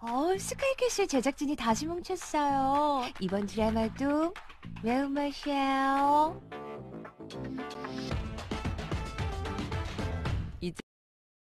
어, 스카이캐슬 제작진이 다시 뭉쳤어요. 이번 드라마도 매운맛이에요.